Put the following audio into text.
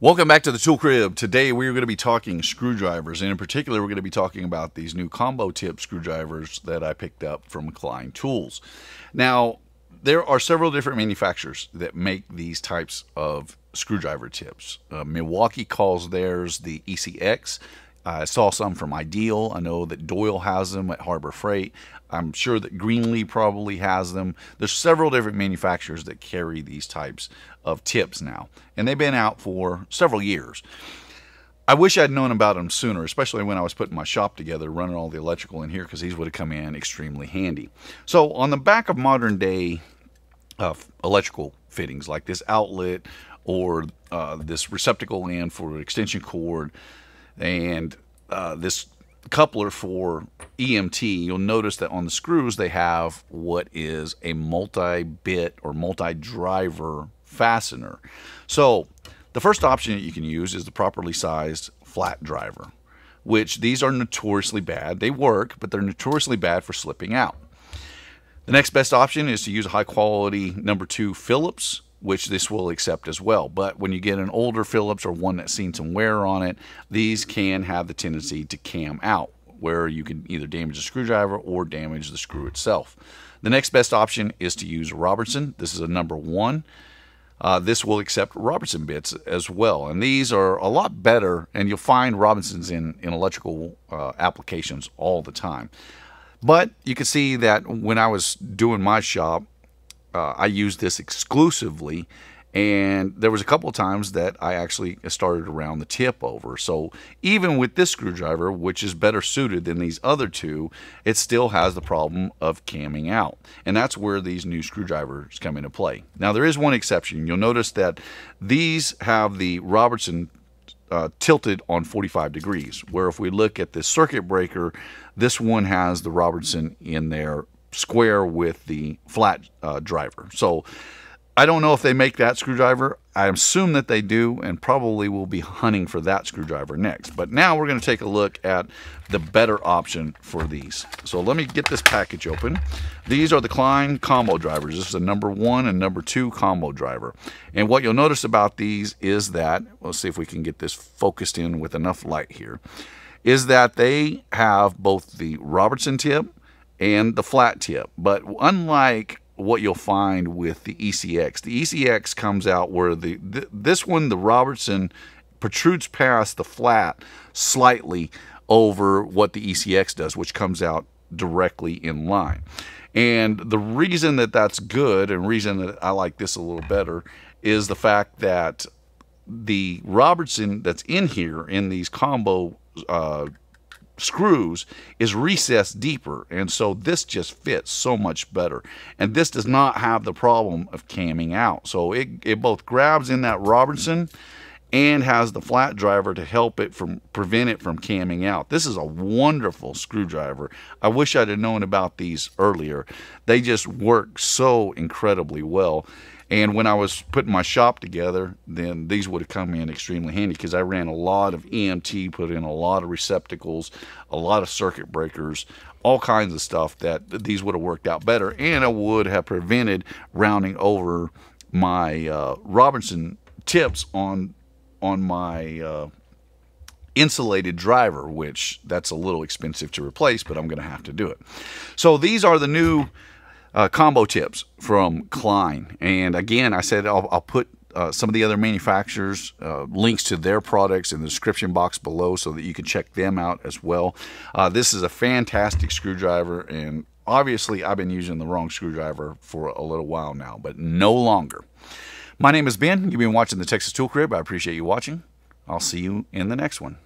Welcome back to the Tool Crib. Today we are going to be talking screwdrivers, and in particular, we're going to be talking about these new combo tip screwdrivers that I picked up from Klein Tools. Now, there are several different manufacturers that make these types of screwdriver tips. Uh, Milwaukee calls theirs the ECX. I saw some from Ideal. I know that Doyle has them at Harbor Freight. I'm sure that Greenlee probably has them. There's several different manufacturers that carry these types of tips now, and they've been out for several years. I wish I'd known about them sooner, especially when I was putting my shop together, running all the electrical in here, because these would have come in extremely handy. So on the back of modern day uh, electrical fittings, like this outlet or uh, this receptacle in for an extension cord, and uh, this coupler for EMT, you'll notice that on the screws they have what is a multi-bit or multi-driver fastener. So the first option that you can use is the properly sized flat driver, which these are notoriously bad. They work, but they're notoriously bad for slipping out. The next best option is to use a high quality number two Phillips which this will accept as well. But when you get an older Phillips or one that's seen some wear on it, these can have the tendency to cam out, where you can either damage the screwdriver or damage the screw itself. The next best option is to use Robertson. This is a number one. Uh, this will accept Robertson bits as well. And these are a lot better, and you'll find Robertsons in, in electrical uh, applications all the time. But you can see that when I was doing my shop, uh, I use this exclusively and there was a couple of times that I actually started around the tip over. So even with this screwdriver, which is better suited than these other two, it still has the problem of camming out. And that's where these new screwdrivers come into play. Now there is one exception. You'll notice that these have the Robertson uh, tilted on 45 degrees, where if we look at the circuit breaker, this one has the Robertson in there square with the flat uh, driver. So I don't know if they make that screwdriver. I assume that they do and probably will be hunting for that screwdriver next. But now we're going to take a look at the better option for these. So let me get this package open. These are the Klein combo drivers. This is a number one and number two combo driver. And what you'll notice about these is that, let's see if we can get this focused in with enough light here, is that they have both the Robertson tip and the flat tip. But unlike what you'll find with the ECX, the ECX comes out where the th this one, the Robertson, protrudes past the flat slightly over what the ECX does, which comes out directly in line. And the reason that that's good and reason that I like this a little better is the fact that the Robertson that's in here in these combo uh, screws is recessed deeper and so this just fits so much better and this does not have the problem of camming out so it, it both grabs in that Robertson and has the flat driver to help it from prevent it from camming out. This is a wonderful screwdriver. I wish I'd have known about these earlier. They just work so incredibly well. And when I was putting my shop together, then these would have come in extremely handy because I ran a lot of EMT, put in a lot of receptacles, a lot of circuit breakers, all kinds of stuff that these would have worked out better. And I would have prevented rounding over my uh, Robertson tips on on my uh, insulated driver, which that's a little expensive to replace, but I'm going to have to do it. So these are the new uh, combo tips from Klein. And again, I said I'll, I'll put uh, some of the other manufacturers uh, links to their products in the description box below so that you can check them out as well. Uh, this is a fantastic screwdriver and obviously I've been using the wrong screwdriver for a little while now, but no longer. My name is Ben. You've been watching the Texas Tool Crib. I appreciate you watching. I'll see you in the next one.